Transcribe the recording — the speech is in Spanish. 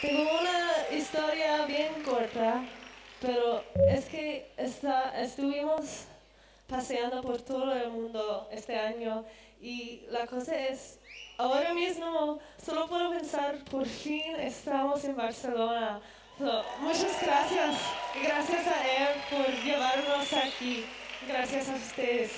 Tengo una historia bien corta, pero es que está, estuvimos paseando por todo el mundo este año y la cosa es, ahora mismo solo puedo pensar, por fin estamos en Barcelona. So, muchas gracias, gracias a él por llevarnos aquí, gracias a ustedes.